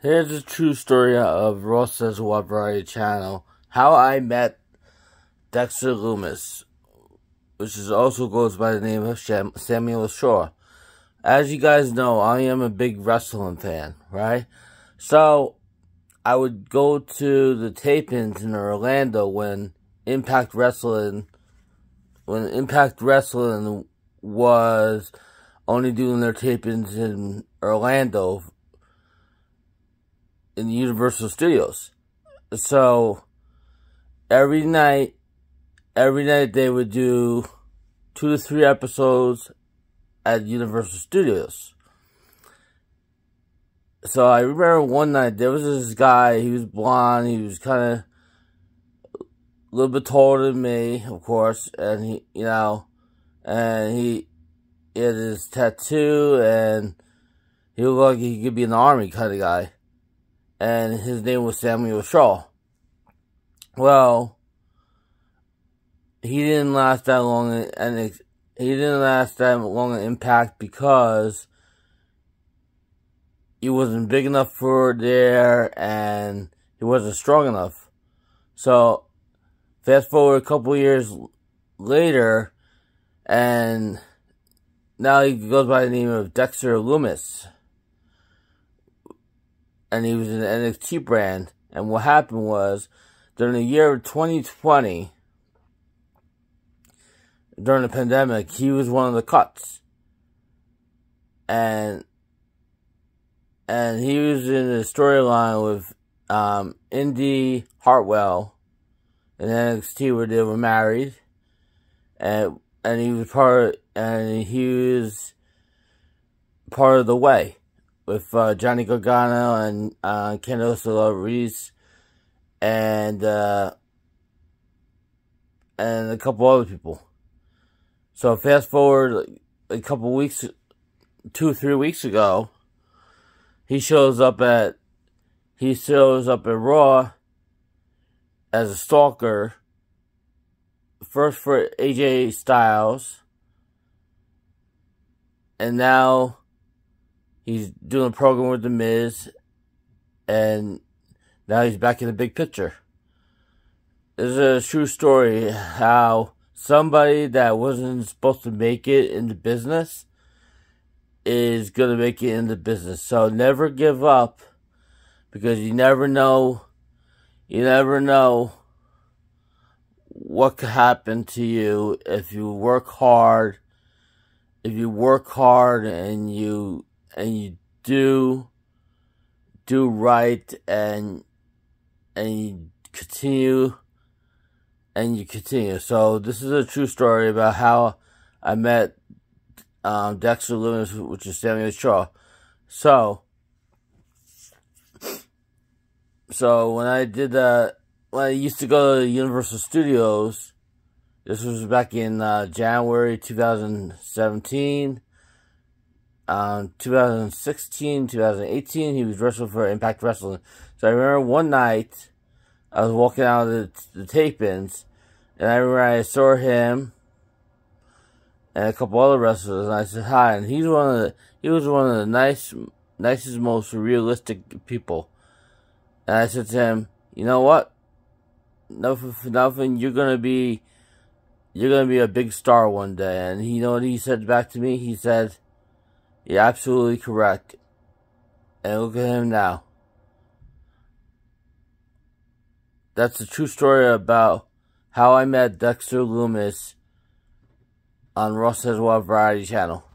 Here's a true story of What Variety Channel. How I met Dexter Lumis, which is also goes by the name of Samuel Shaw. As you guys know, I am a big wrestling fan, right? So, I would go to the tapings in Orlando when Impact Wrestling, when Impact Wrestling was only doing their tapings in Orlando in Universal Studios. So every night, every night they would do two to three episodes at Universal Studios. So I remember one night there was this guy, he was blonde, he was kind of a little bit taller than me, of course, and he, you know, and he, he had his tattoo and he looked like he could be an army kind of guy and his name was Samuel Shaw. Well, he didn't last that long, and he didn't last that long in Impact because he wasn't big enough for there, and he wasn't strong enough. So, fast forward a couple years later, and now he goes by the name of Dexter Lumis and he was in the NXT brand. And what happened was, during the year of 2020, during the pandemic, he was one of the cuts. And and he was in a storyline with um, Indi Hartwell in NXT where they were married. And and he was part and he was part of the way with uh, Johnny Gargano and uh, Candice Reese and uh, and a couple other people. So fast forward a couple weeks, two or three weeks ago, he shows up at he shows up at Raw as a stalker. First for AJ Styles, and now he's doing a program with The Miz, and now he's back in the big picture. This is a true story how somebody that wasn't supposed to make it in the business is going to make it in the business. So never give up because you never know, you never know what could happen to you if you work hard. If you work hard and you and you do do right and and you continue and you continue. So this is a true story about how I met um, Dexter Lumis, which is Samuel Shaw. So, so when I did that, when I used to go to Universal Studios, this was back in uh, January 2017 um, 2016, 2018, he was wrestling for Impact Wrestling. So I remember one night, I was walking out of the, the tape-ins, and I remember I saw him and a couple other wrestlers, and I said hi, and he's one of the, he was one of the nice, nicest, most realistic people. And I said to him, you know what? Nothing for nothing, you're gonna be, you're gonna be a big star one day. And he, you know what he said back to me? He said, you're absolutely correct. And look at him now. That's a true story about how I met Dexter Lumis on Ross Says What Variety Channel.